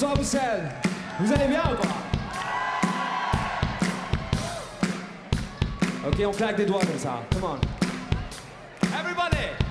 Bonsoir Bruxelles. Vous allez bien ou quoi Ok, on claque des doigts comme ça. Come on. Everybody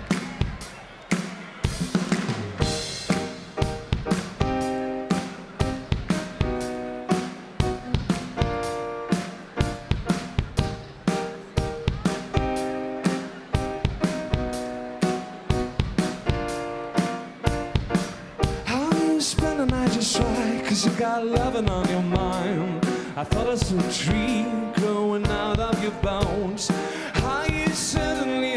Cause you got loving on your mind. I thought I saw a tree growing out of your bones. How you suddenly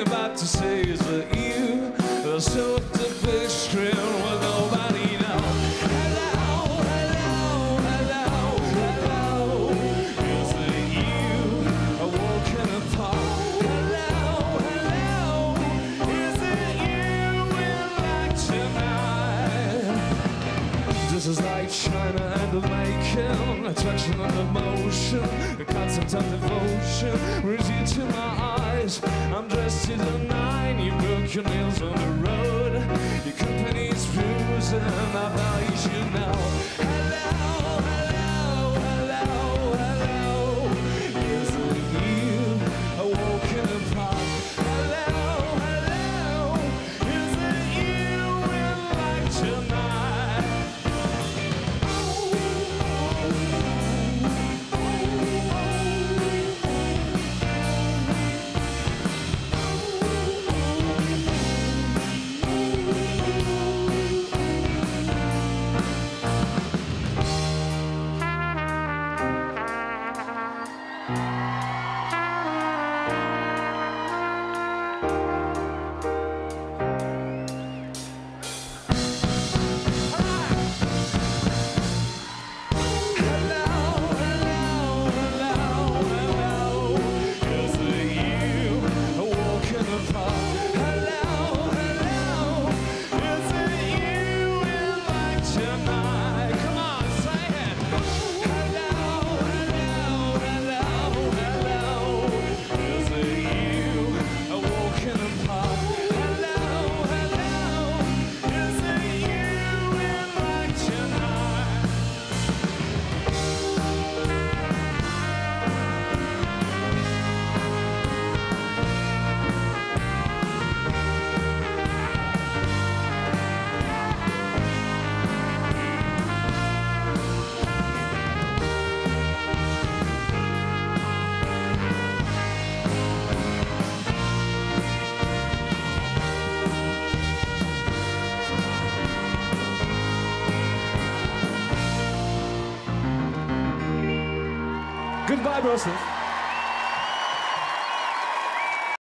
is like China and the making, attraction and emotion, the concept of devotion brings you to my eyes. I'm dressed to the nine, you broke your nails on the Goodbye, Brussels.